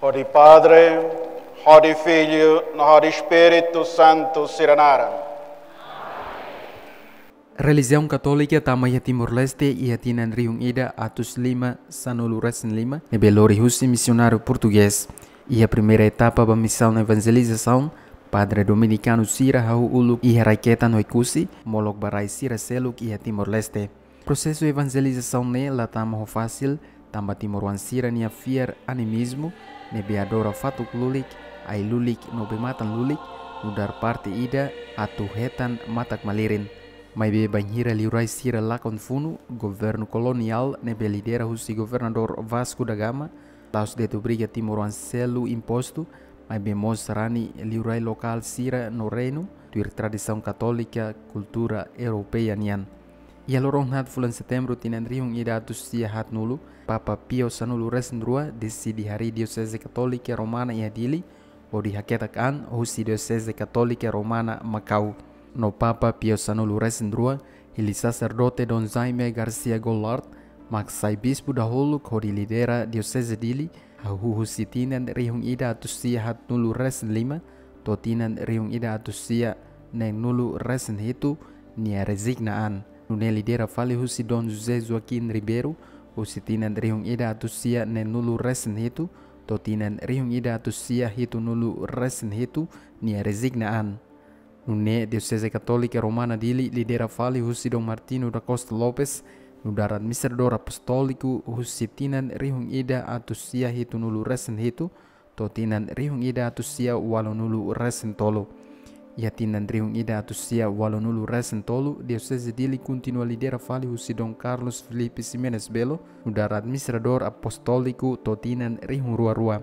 Odi Padre, odi Figlio, odi Spirito Santo Siranara. Religião católica tamaya Timor-Leste e atinan riung ida atus lima sanulu resen lima nebelori husi missionário português. E a primeira etapa da missão na evangelização, Padre Dominicano Sira hau uluk e raqueta no ikusi, molok barai Sira seluk e a Timor-Leste. Processo evangelização ne la tama fácil, tamba Timor-Wan Sira nia fier animismo, nebe adora fatuk lulik, ai lulik no bematan lulik, udar parte ida atu hetan matak malirin. Mai be banhira liurai sira lakon funu, governo colonial nebe lidera husi governador Vasco da Gama, taus de briga Timor-Wan selu imposto, mai be mostrani liurai lokal sira no reino, tuir tradição católica, cultura europeia nian. Ia lorong hat bulan setembro tinan rihung ida atus sia hat nulu, Papa Pio sanulu resendrua decidi hari diocese católica romana ia dili, o di haketakan husi diocese católica romana Macau. No Papa Pio sanulu resendrua, ili sacerdote Don Jaime Garcia Gollard, maksai bispo dahulu ko di lidera diocese dili, hahu husi tinan rihung ida atus sia hat nulu resen lima, to tinan rihung ida atus sia neng nulu resen hitu, nia resignaan. Nune lidera fali husi Don José Joaquim Ribeiro, husi tinan rihung ida atus sia neng nulu resen hitu, to tinan rihung ida atus sia hitu nulu resen hitu, nia resignaan. Nune Diocese Católica Romana dili lidera fali husi Don Martino da Costa Lopes, nudara administrador apostólico husi tinan rihung ida atus sia hitu nulu resen hitu, to tinan rihung ida atus sia walo nulu resen tolo. Ia tinan rihung ida atus sia walo nulu resen tolo, Diocese dili continua lidera fali husi Don Carlos Felipe Simenes Belo, nudara administrador apostólico to tinan rihung rua-rua.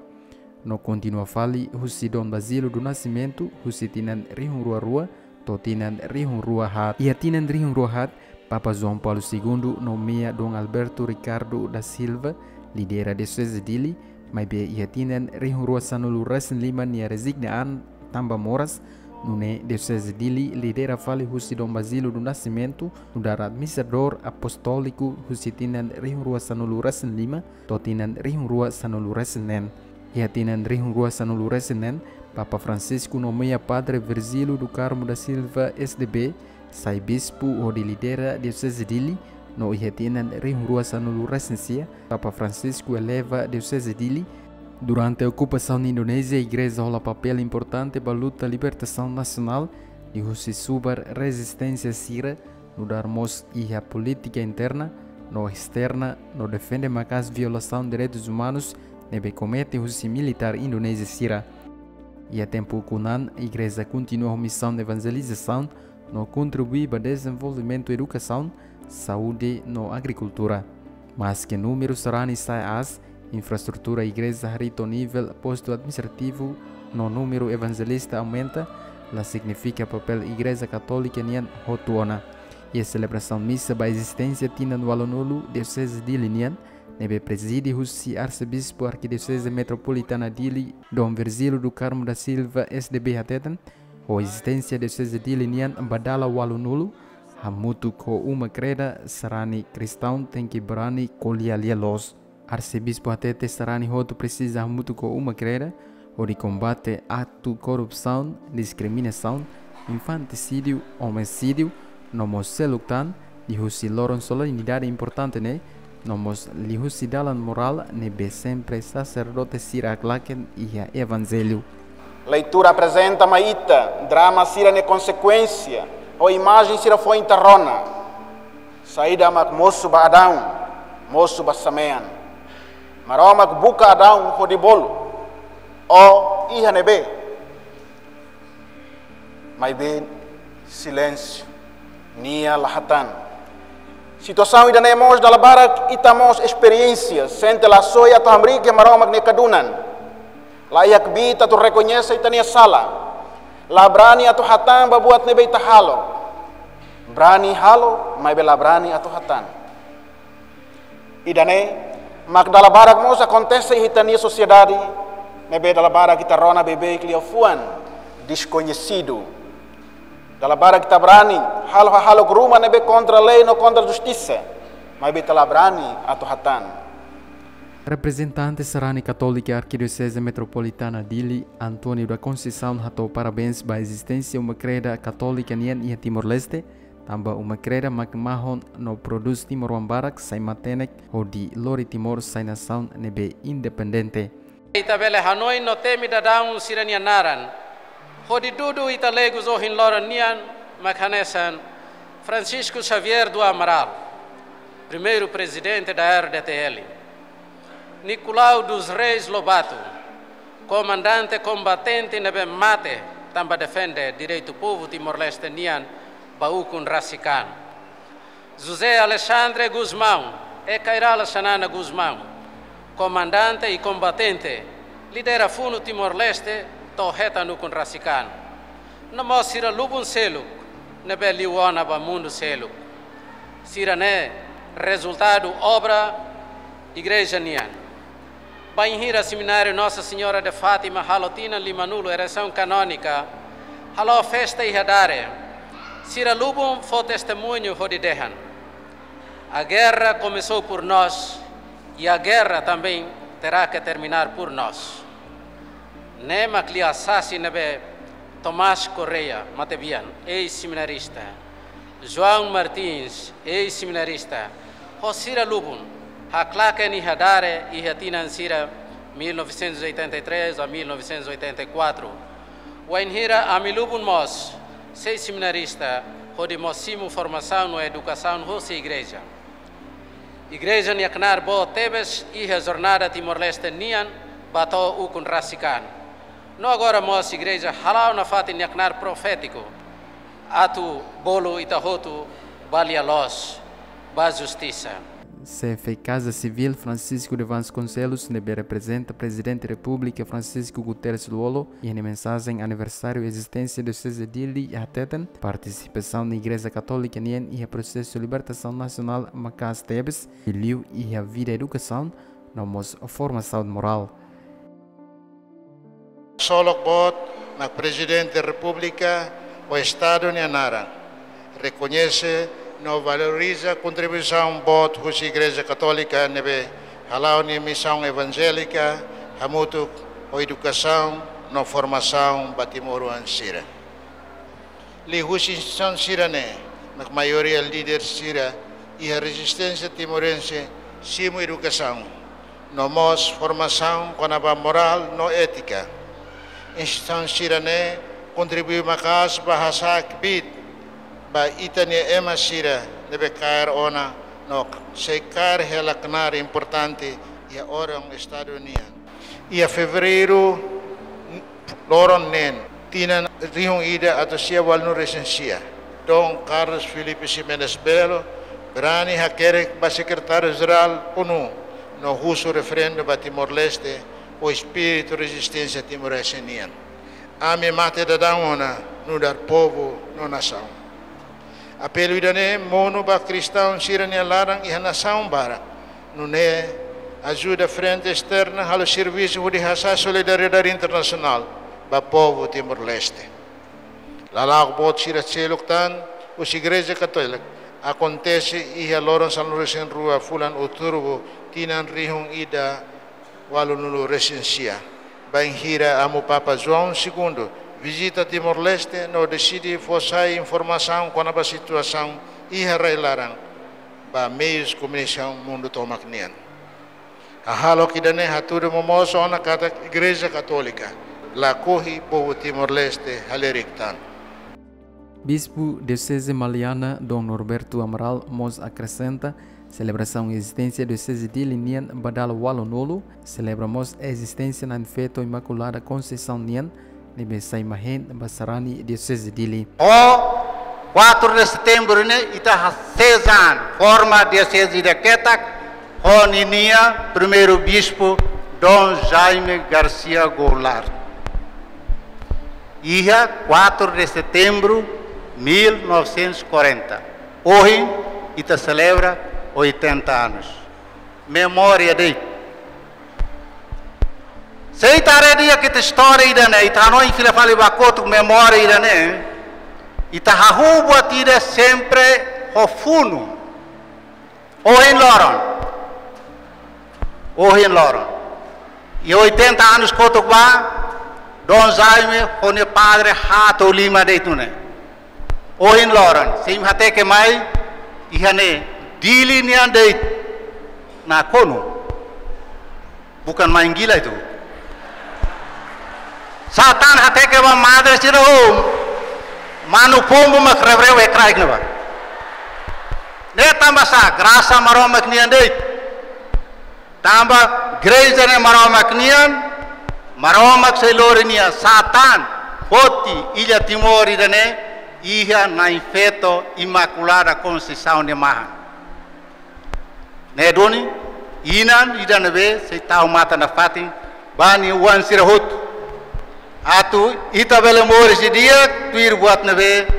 No continua fali husi Don Basílio do Nascimento, husi tinan rihung rua-rua, to tinan rihung rua hat. Ia tinan rihung rua hat, Papa João Paulo II nomeia Dom Alberto Ricardo da Silva, lidera Diocese dili, mai be ia tinan rihung rua sanulu resen lima nia resignaan tamba moras, nune Diocese dili lidera fali husi Dom Basílio do Nascimento, nudara administrador apostólico husi tinan rihung rua sanulu resen lima, to tinan rihung rua sanulu resen nen. Ia tinan rihung rua sanulu resen nen, Papa Francisco nomeia Padre Virgílio do Carmo da Silva SDB, sai bispo o de lidera Diocese dili, no ia tinan rihung rua sanulu resen sia, Papa Francisco eleva Diocese dili, Durante a ocupação da Indonésia, a igreja rola papel importante para a luta libertação nacional e o se subar resistência sira no dar mos e a política interna, no externa, no defende macas violação de direitos humanos, nebe comete se militar indonésia sira. E a tempo kunan, a igreja continua a missão de evangelização, no contribui para desenvolvimento educação, saúde no agricultura. Mas que número será sai as infraestrutura igreja harito nível posto administrativo no número evangelista aumenta, la significa papel igreja católica nian hotuona. E a celebração missa ba existência tina no alonulu diocese de Linian, nebe preside husi arcebispo arquidiocese metropolitana dili Dom Virgílio do Carmo da Silva SDB Hatetan, o existência diocese de Linian badala walonulu, hamutu ko uma creda sarani cristão tem que brani colialia los. Arcebispo Atete Sarani Roto precisa muito com uma creda ou de combate ato corrupção, discriminação, infanticídio, homicídio, nomos seluctan, de husiloron solenidade importante né, nomos lihusidalan moral nebe sempre sacerdote siraklaken e a evangelho. Leitura apresenta maíta, drama sira ne consequência, ou imagem sira foi interrona. Saída mak moço ba Adão, moço ba Samean. Maroma buka Adão hodi bolo, o iha nebe. Mai bem, silêncio, nia lahatan. Situação ida nemos da barak itamos experiência, sente la soia to amrike maroma ne kadunan. La ia kbita tu reconhece itania sala. La brani atu hatan babuat nebe tahalo. Brani halo, mai bela brani atu hatan. Idane Mak dalam barak mos acontece hitania sociedade, nebe dalam barak kita rona bebe kliafuan desconhecido. Dalam barak kita berani, hal hal rumah nebe contra lei no contra justiça. Mas bitalabrani atau hatan. Representante Sarani Católica Arquidiocese Metropolitana Dili, Antônio da Conceição ratou parabéns para a existência de uma creda católica em Timor-Leste, também uma creda magmahon no produz Timor Wambarak sai matenek ou di Lori Timor sai nação nebe independente. Itabele Hanoi no temi dadang sirania naran. Hodi dudu italegos o hin loran nian makhanesan Francisco Xavier do Amaral, primeiro presidente da RDTL. Nicolau dos Reis Lobato, comandante combatente nebe mate, tamba defende direito povo Timor-Leste nian baukun rasikan. José Alexandre Guzmão, e Cairala Sanana Guzmão, comandante e combatente, lidera funo Timor-Leste, toheta no kun rasikan. Namo sira lubun seluk, nebe liwana ba mundo seluk. Sira ne resultado obra igreja nian. Bainhira Seminário Nossa Senhora de Fátima, Halotina Limanulo, ereção canônica, Halo Festa e Hadare, Sira Lubum foi testemunho de Dehan. A guerra começou por nós e a guerra também terá que terminar por nós. Nema Cliassassi Nebe Tomás Correia, Matebian, ex-seminarista. João Martins, ex-seminarista. Rosira Lubum, Haklaka ni Hadare e Hatina Ansira 1983 a 1984. Wainhira Amilubun Mos, seis seminarista, onde mossimo formação na educação na igreja. Igreja Niaknar Bo Tebes e a jornada Timor-Leste Nian bato ukun rasikan. No agora mos igreja halau na fati Niaknar profético. Atu bolo itahotu balia los, ba justiça. CF Casa Civil Francisco de Vasconcelos nebe representa Presidente da República Francisco Guterres Luolo e na mensagem aniversário existência do Cezedili e Ateten, participação na Igreja Católica Nien e processo de libertação nacional Macas Tebes, e liu e a vida e educação, nomos formação moral. Solo bot na Presidente da República o Estado Nianara reconhece no valoriza a contribuição bot da Igreja Católica nebe halau ni missão evangélica hamutu o educação no formação batimoro ansira. Li husi san sira ne na maioria líder sira e a resistência timorense simo educação. No mos formação com a moral no ética. Instituição sira ne contribui makas bahasa kbit ba itani ema sira nebe kair ona no se kair helaknar importante ia orang Estado Unido. Ia fevereiro loron nen tina rihung ida atau sia wal resensia. Don Carlos Felipe Jimenez Belo berani hakerek ba sekretario geral punu no huso referendo ba Timor Leste o espírito resistência timoresian. Ame mate da dauna no dar povo no nação. Apelo idane mono ba cristão sirania larang ihanasaun bara. Nune ajuda frente externa ao serviço de raça solidariedade internacional ba povo Timor-Leste. Lalak bot sira celuktan us igreja católica acontece e a loron San Luis rua fulan uturbo tinan rihung ida walunulu resensia. Banhira amo Papa João II visita Timor-Leste, no decidi fossai informação com a situação e larang ba meios de comunicação mundo tomak nian. A halo kidane haturi momoso na Igreja Católica, la corri povo Timor-Leste haleriktan. Bispo Diocese Maliana Dom Norberto Amaral Mos acrescenta celebração e existência do de Linian Badal Walonolo, celebramos a existência na feto Imaculada Conceição Nian, ni Besai Mahen Basarani Diocese Dili. O 4 de setembro ne ita Cezan forma Diocese de Ketak Honinia primeiro bispo Dom Jaime Garcia Goulart. Ia 4 de setembro 1940. Hoje ita celebra 80 anos. Memória de Sei tare dia kita story ida ne ita no infile fale bakotu memória ida ne ita hahu buat ida sempre ho funu Ohin Loron. Ohin Loron. E 80 anos Cotoquá, Dom Jaime, onde padre Rato Lima de Itune. Ohin Loron. Sim, até que mais, e hane, dili nian de na kono. Bukan main gila itu. Satan hati ke ba madre sira om. Manu pombo makrevrew e kraik na ba. Ne tamba sa grasa maroma knian deit. Tamba greja ne maroma knian. Maroma kselori nia Satan. Hoti ilha Timori dane. Iha na infeto imaculada conceição de Maha. Ne doni inan idana be se tau mata na fatin bani wan sira hotu. Atu ita bele mori si dia tuir buat nabe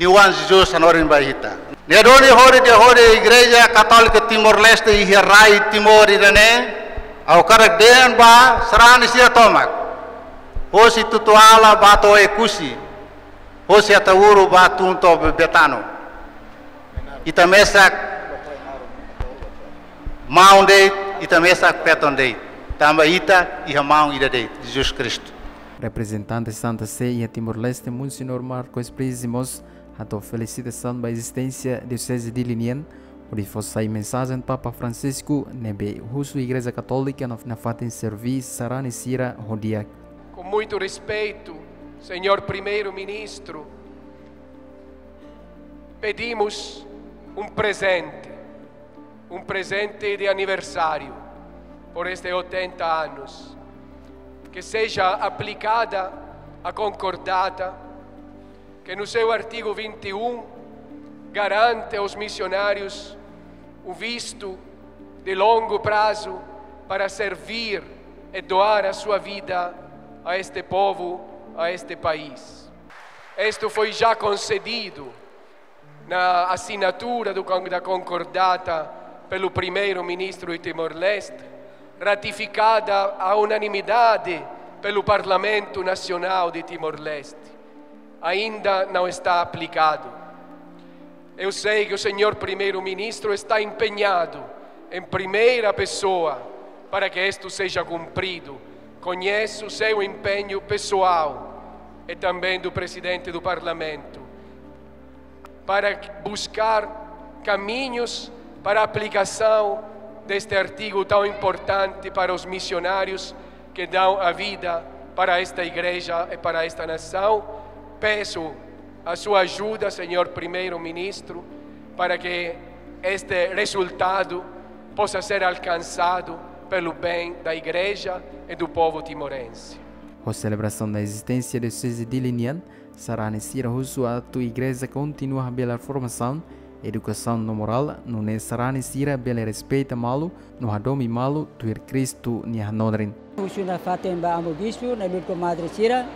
ni wan Jesus sanorin ba hita. Ne doni hori de hori igreja católica Timor Leste e rai Timor idane au karak den ba serani sia tomak. Hosi tutuala bato e kusi. Hosi ba tunto betano. Ita mesak maunde ita mesak petonde. Tamba ita e hamão ida de Jesus Cristo. Representante Santa Sé e Timor-Leste, Monsignor Marcos Prisimos, a tua felicitação da existência de Diocese de Linien, onde fosse a mensagem Papa Francisco, nebe Russo Igreja Católica, na fatem servir Sarane Sira Rodiak. Com muito respeito, Senhor Primeiro-Ministro, pedimos um presente, um presente de aniversário por estes 80 anos, que seja aplicada a concordata, que no seu artigo 21 garante aos missionários o visto de longo prazo para servir e doar a sua vida a este povo, a este país. Isto foi já concedido na assinatura do, da concordata pelo primeiro-ministro de Timor-Leste, ratificada a unanimidade pelo Parlamento Nacional de Timor-Leste. Ainda não está aplicado. Eu sei que o senhor primeiro-ministro está empenhado em primeira pessoa para que isto seja cumprido. Conheço o seu empenho pessoal e também do presidente do parlamento para buscar caminhos para a aplicação deste artigo tão importante para os missionários que dão a vida para esta igreja e para esta nação. Peço a sua ajuda, senhor primeiro-ministro, para que este resultado possa ser alcançado pelo bem da igreja e do povo timorense. A celebração da existência de César de Linian, Sarane Sira Russo, a tua igreja continua pela formação educação no moral, no nesarani sira bele respeita malu, no hadomi malu, tuir Cristo ni hanodrin. Usuna fatem ba amo bispo, na lurko madre sira,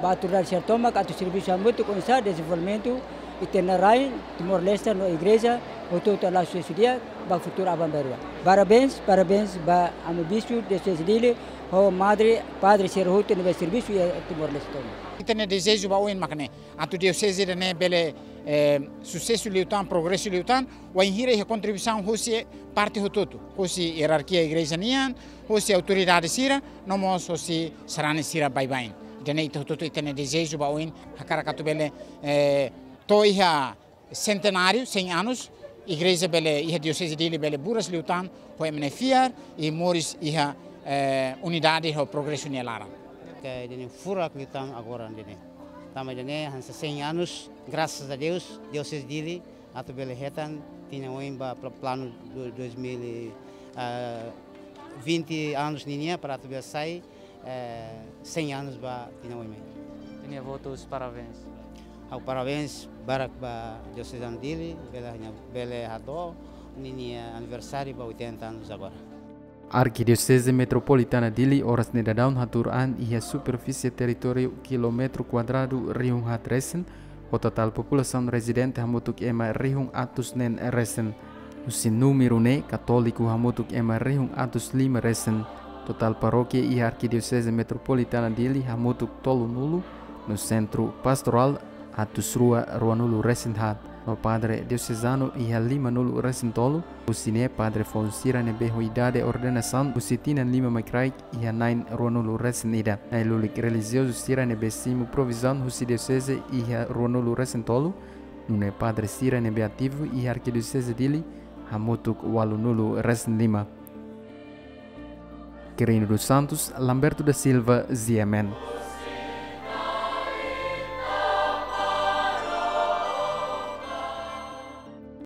ba turar sertoma, atu serviço muito com desenvolvimento, e ter na Rai, Timor-Leste, na igreja, o todo lá sucedia, ba futuro abamberua. Parabéns, parabéns ba amo bispo, desse dele, o madre, padre serhuto, no serviço e Timor-Leste. Itene desejo ba oin makne, atu diocese ne bele eh, sucesso liutan, progresso liutan, wa inhira e contribuição hoje parte hotutu, hoje hierarquia igreja nian, hoje autoridade sira, nomos hoje sarane sira bye bye. Dene ite hotutu itene desejo ba oin, hakara katubele eh, to iha centenário, 100 anos, igreja bele iha diocese dele bele buras liutan, ho emne fiar e moris iha eh, unidade ho progresso nielara. Que dene fura liutan agora dene. Tama dene hansa 100 anos, graças a Deus, Deus se dele, ato bele retan, tinha um plano 2020 anos ninia para ato bele sai, 100 anos ba tinha um Tinha votos parabéns. Au parabéns barak ba Deus se dele, bele bele hado, ninia aniversário ba 80 anos agora. Arquidiocese Metropolitana Dili Oras Nedadaun Haturan ia superfície território quilômetro quadrado Riung Hat Resen, o total população residente hamutuk ema Riung Atus Nen Resen. O sin número ne católico hamutuk ema Riung Atus Lima Resen. Total paróquia e Arquidiocese Metropolitana Dili hamutuk tolu nulu no centro pastoral Atus Rua Ruanulu Resen Hat. No padre diocesano ia lima nulu resentolo, usine padre fonsira ne behoidade ordenação, usitina lima macraik ia nain ronulu resenida. Na lulik religioso sira ne besimo provisão husi diocese ia ronulu resentolo, nune padre sira ne beativo ia arquidiocese dili, hamutuk walunulu resen lima. Quirino dos Santos, Lamberto da Silva, Ziemen.